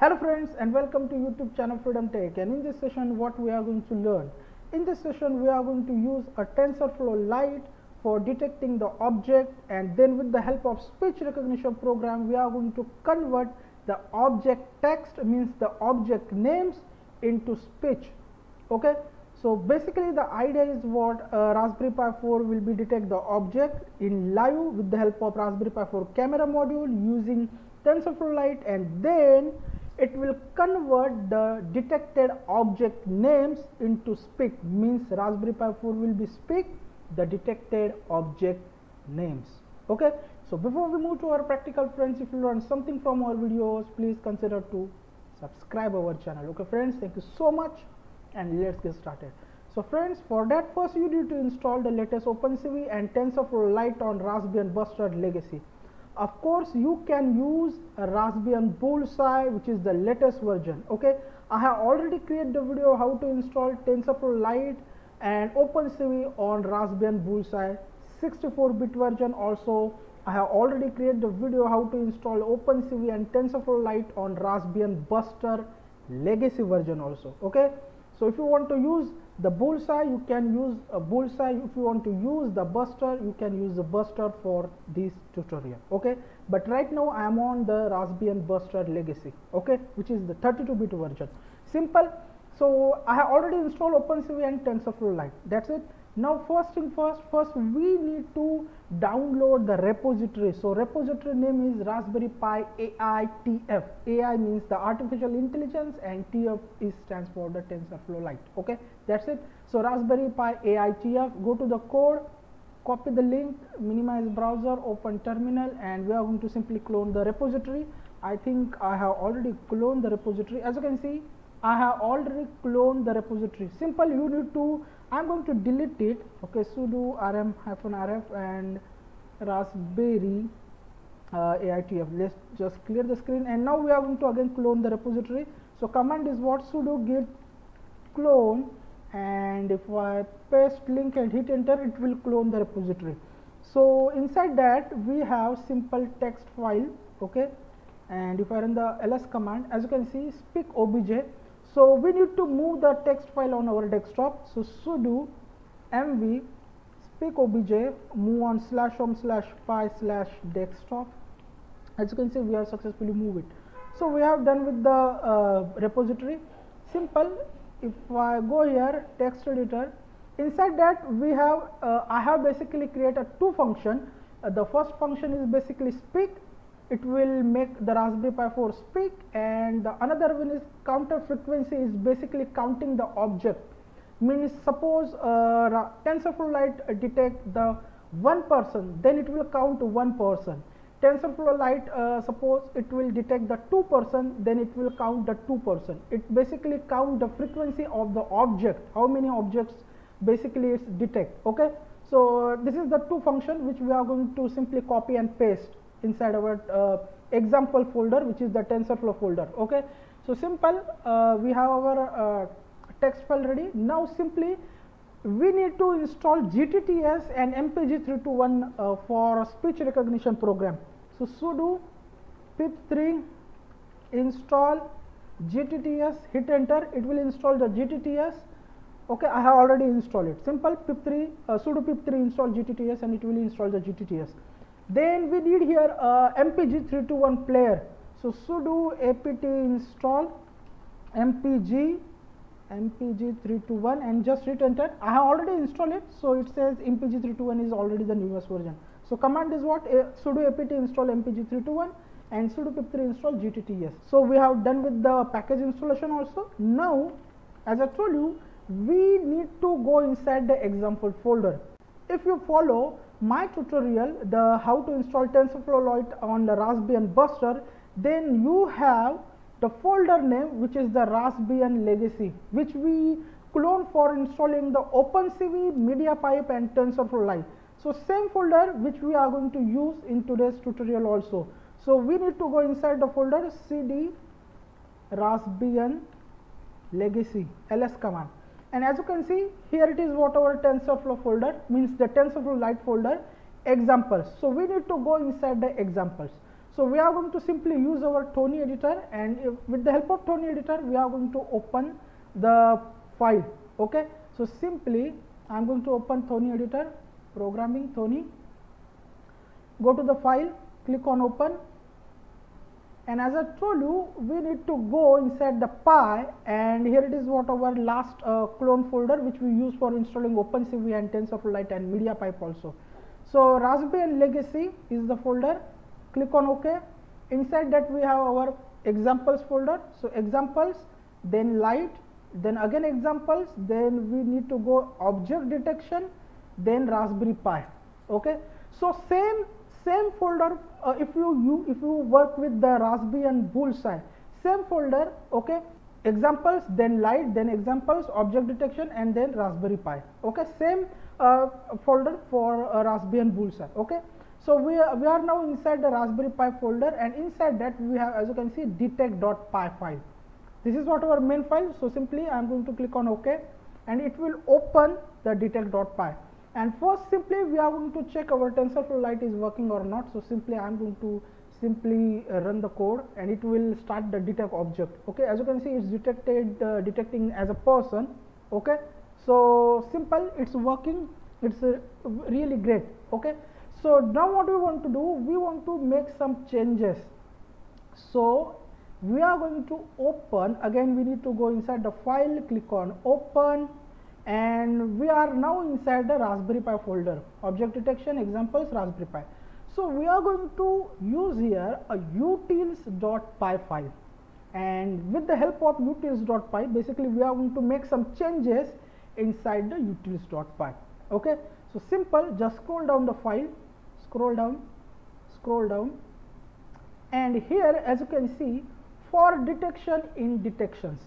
Hello friends and welcome to YouTube channel Freedom Tech. And in this session what we are going to learn. In this session we are going to use a TensorFlow Lite for detecting the object and then with the help of speech recognition program we are going to convert the object text means the object names into speech. Okay? So basically the idea is what uh, Raspberry Pi 4 will be detect the object in live with the help of Raspberry Pi 4 camera module using TensorFlow Lite and then it will convert the detected object names into speak means Raspberry Pi 4 will be speak the detected object names. Okay? So before we move to our practical friends if you learn something from our videos please consider to subscribe our channel. Okay friends? Thank you so much and let's get started. So friends for that first you need to install the latest OpenCV and TensorFlow Lite on Raspbian Buster Legacy of course you can use a Raspbian Bullseye which is the latest version okay? I have already created the video how to install TensorFlow Lite and OpenCV on Raspbian Bullseye 64-bit version also. I have already created the video how to install OpenCV and TensorFlow Lite on Raspbian Buster legacy version also okay? So if you want to use the bullseye you can use a bullseye if you want to use the buster you can use the buster for this tutorial okay? But right now i am on the raspbian buster legacy okay? Which is the 32 bit version. Simple. So i have already installed opencv and tensorflow lite. That's it now first thing first first we need to download the repository. So repository name is raspberry pi aitf ai means the artificial intelligence and tf is stands for the tensorflow lite okay that's it. So raspberry pi aitf go to the code copy the link minimize browser open terminal and we are going to simply clone the repository. I think i have already cloned the repository. As you can see i have already cloned the repository. Simple you need to I'm going to delete it. Okay sudo rm hyphen rf and raspberry uh, AITF let's just clear the screen. And now we are going to again clone the repository. So command is what? sudo git clone. And if I paste link and hit enter it will clone the repository. So inside that we have simple text file. Okay. And if I run the ls command as you can see speak obj so we need to move the text file on our desktop. So sudo mv speak obj move on slash home slash pi slash desktop. As you can see, we have successfully moved it. So we have done with the uh, repository. Simple. If I go here, text editor. Inside that we have uh, I have basically created two function. Uh, the first function is basically speak it will make the Raspberry Pi 4 speak and the another one is counter frequency is basically counting the object. Means suppose uh, TensorFlow Lite detect the one person then it will count to one person. TensorFlow Lite uh, suppose it will detect the two person then it will count the two person. It basically count the frequency of the object how many objects basically it's detect okay? So this is the two function which we are going to simply copy and paste inside our uh, example folder which is the tensorflow folder okay? So simple uh, we have our uh, text file ready. Now simply we need to install GTTS and MPG321 uh, for speech recognition program. So sudo pip3 install GTTS hit enter it will install the GTTS okay I have already installed it. Simple pip3 uh, sudo pip3 install GTTS and it will install the GTTS then we need here uh, mpg321 player. So sudo apt install mpg mpg321 and just hit enter. I have already installed it so it says mpg321 is already the newest version. So command is what? Uh, sudo apt install mpg321 and sudo pip3 install gtts so we have done with the package installation also. Now as i told you we need to go inside the example folder. If you follow my tutorial the how to install TensorFlow Lite on the Raspbian Buster then you have the folder name which is the Raspbian legacy which we clone for installing the OpenCV, MediaPipe and TensorFlow Lite. So same folder which we are going to use in today's tutorial also. So we need to go inside the folder cd Raspbian legacy ls command and as you can see here it is what our TensorFlow folder means the TensorFlow Lite folder examples. So we need to go inside the examples. So, we are going to simply use our Thonny editor and with the help of Thonny editor we are going to open the file. Okay. So, simply I am going to open Thonny editor programming Thonny go to the file click on open and as I told you we need to go inside the pi and here it is what our last uh, clone folder which we use for installing OpenCV and TensorFlow and MediaPipe also. So, Raspbian legacy is the folder click on OK inside that we have our examples folder. So, examples then light then again examples then we need to go object detection then Raspberry Pi. Okay. So, same same folder uh, if you, you if you work with the raspberry and bullseye same folder okay examples then light then examples object detection and then raspberry pi okay same uh, folder for uh, and bullseye okay. So we are, we are now inside the raspberry pi folder and inside that we have as you can see detect.py file. This is what our main file so simply i am going to click on ok and it will open the detect.py and first simply we are going to check our TensorFlow Lite is working or not. So, simply I am going to simply uh, run the code and it will start the detect object. Okay, as you can see, it's detected uh, detecting as a person. Okay, so simple, it's working. It's uh, really great. Okay, so now what we want to do? We want to make some changes. So we are going to open again. We need to go inside the file, click on open and we are now inside the Raspberry Pi folder object detection examples Raspberry Pi. So, we are going to use here a utils.py file and with the help of utils.py basically we are going to make some changes inside the utils.py. Okay. So, simple just scroll down the file scroll down scroll down and here as you can see for detection in detections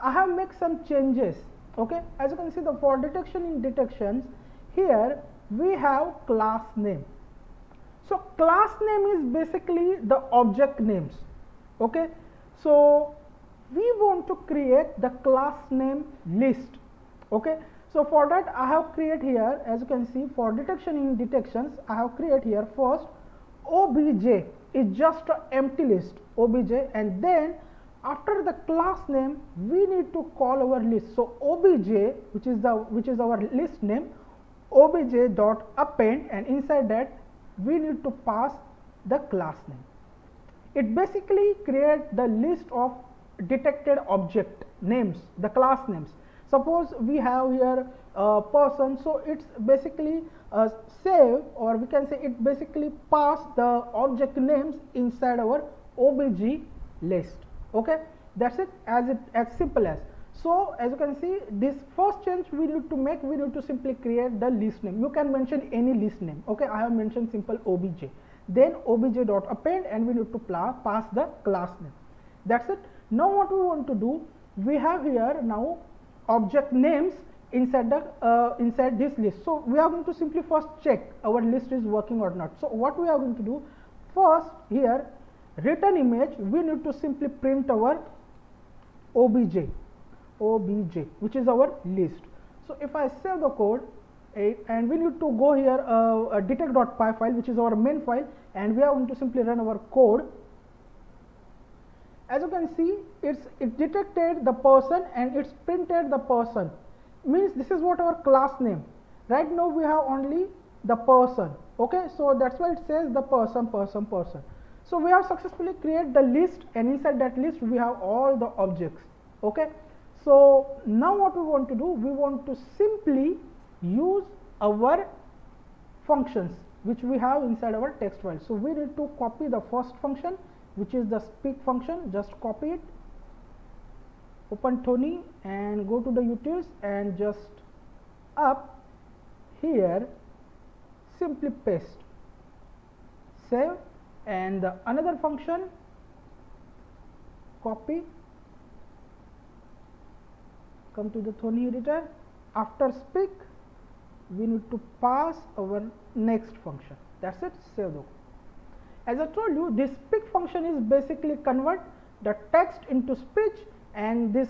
I have made some changes okay? As you can see the for detection in detections here we have class name. So class name is basically the object names. Okay? So we want to create the class name list. Okay? So for that i have create here as you can see for detection in detections i have create here first obj is just empty list. Obj and then after the class name we need to call our list. So obj which is the which is our list name obj dot append and inside that we need to pass the class name. It basically create the list of detected object names the class names. Suppose we have here a person so it's basically a save or we can say it basically pass the object names inside our obj list okay? That's it. As it as simple as. So as you can see this first change we need to make we need to simply create the list name. You can mention any list name. Okay? I have mentioned simple obj then obj dot append and we need to pass the class name. That's it. Now what we want to do we have here now object names inside the uh, inside this list. So we are going to simply first check our list is working or not. So what we are going to do first here return image we need to simply print our obj obj which is our list. So if i save the code and we need to go here uh, a detect.py file which is our main file and we are going to simply run our code. As you can see it's it detected the person and it's printed the person. Means this is what our class name. Right now we have only the person. Okay so that's why it says the person person person so, we have successfully created the list and inside that list we have all the objects. Okay. So, now what we want to do? We want to simply use our functions which we have inside our text file. So, we need to copy the first function which is the speak function just copy it open Thonny and go to the utils and just up here simply paste save and another function copy come to the Thonny editor. After speak we need to pass our next function. That's it save the as I told you this speak function is basically convert the text into speech and this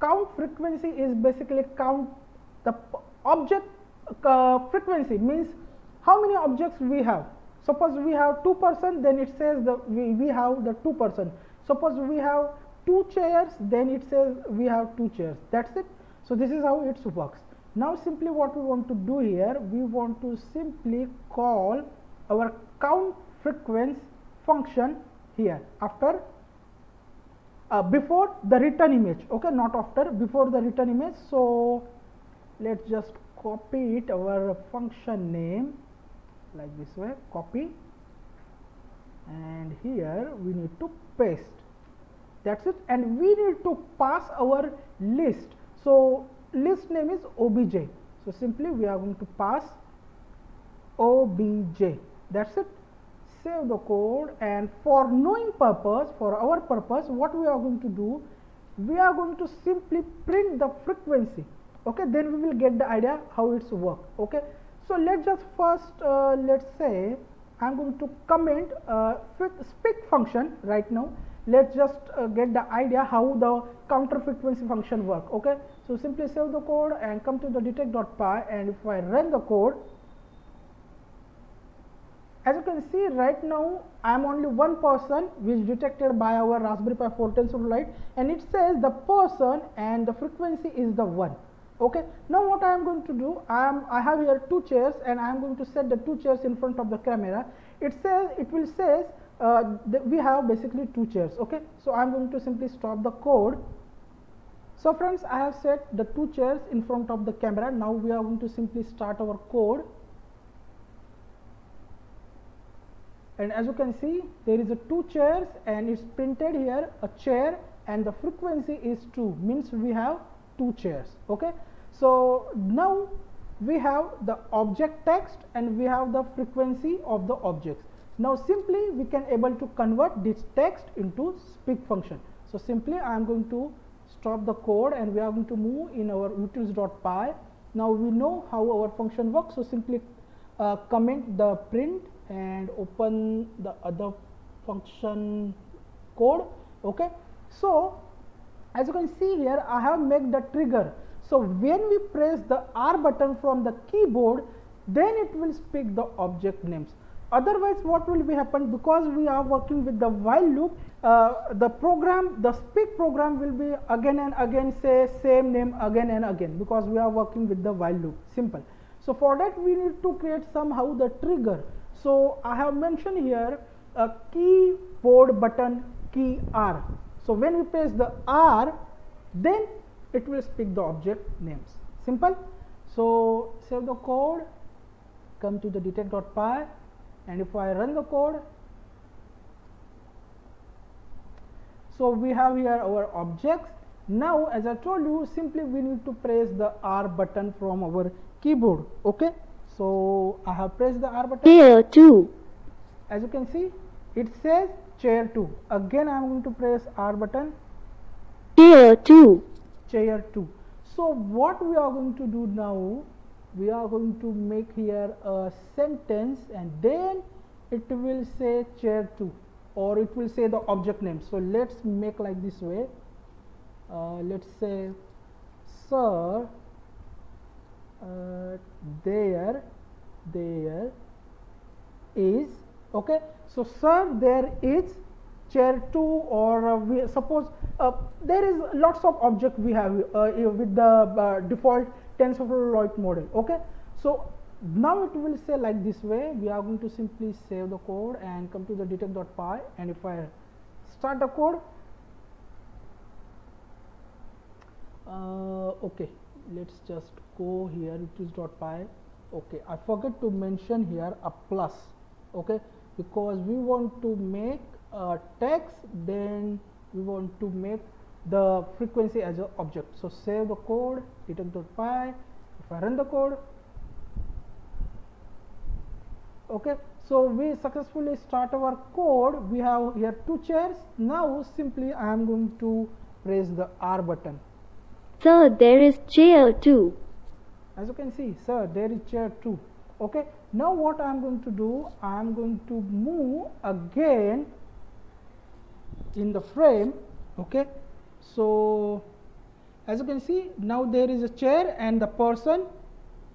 count frequency is basically count the object uh, frequency means how many objects we have suppose we have two person then it says the we, we have the two person. Suppose we have two chairs then it says we have two chairs. That's it. So this is how it works. Now simply what we want to do here we want to simply call our count frequency function here. After uh, before the return image. Okay not after before the return image. So let's just copy it our function name like this way copy. And here we need to paste. That's it. And we need to pass our list. So list name is obj so simply we are going to pass obj that's it. Save the code. And for knowing purpose for our purpose what we are going to do? We are going to simply print the frequency. Okay then we will get the idea how it's work. Okay so let's just first uh, let's say i'm going to comment uh, speak function right now. Let's just uh, get the idea how the counter frequency function work okay? So simply save the code and come to the detect.py and if i run the code as you can see right now I am only one person which detected by our Raspberry Pi 4 TensorFlow Lite and it says the person and the frequency is the one okay? Now what I am going to do I am I have here two chairs and I am going to set the two chairs in front of the camera. It says it will says uh, we have basically two chairs. Okay? So I am going to simply stop the code. So friends I have set the two chairs in front of the camera. Now we are going to simply start our code. And as you can see there is a two chairs and it's printed here a chair and the frequency is 2 means we have two chairs. Okay so now we have the object text and we have the frequency of the objects. Now simply we can able to convert this text into speak function. So simply i am going to stop the code and we are going to move in our utils.py now we know how our function works. So simply uh, comment the print and open the other function code. Okay? So as you can see here I have made the trigger so when we press the R button from the keyboard then it will speak the object names. Otherwise what will be happen? Because we are working with the while loop uh, the program the speak program will be again and again say same name again and again because we are working with the while loop. Simple. So for that we need to create somehow the trigger. So, I have mentioned here a keyboard button key R. So, when we press the R then it will speak the object names simple. So, save the code come to the detect.py and if I run the code so we have here our objects now as I told you simply we need to press the R button from our keyboard okay so, I have pressed the R button. Chair 2. As you can see, it says chair 2. Again, I am going to press R button. Chair 2. Chair 2. So, what we are going to do now, we are going to make here a sentence and then it will say chair 2 or it will say the object name. So, let us make like this way. Uh, let us say, sir, uh, there there is okay so sir there is chair 2 or uh, we suppose uh, there is lots of object we have uh, with the default TensorFlow Lite model okay? So now it will say like this way we are going to simply save the code and come to the detect.py and if I start the code uh, okay let's just go here it is dot .py okay. I forget to mention here a plus okay? Because we want to make a text then we want to make the frequency as an object. So save the code detect.py if I run the code okay. So we successfully start our code. We have here two chairs. Now simply I am going to press the R button. Sir, there is chair 2 as you can see sir there is chair 2 okay. Now what I am going to do I am going to move again in the frame okay? So as you can see now there is a chair and the person.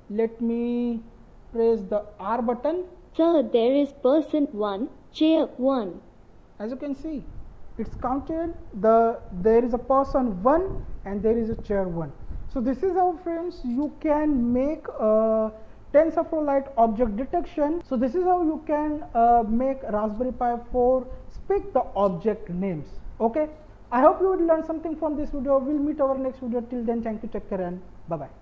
Let me press the R button. Sir, there is person 1, chair 1. as you can see it's counted. The there is a person one and there is a chair one. So this is how friends you can make a tensorflow lite object detection. So this is how you can uh, make raspberry pi 4 speak the object names okay? I hope you would learn something from this video. We'll meet our next video. Till then thank you. Take care and bye bye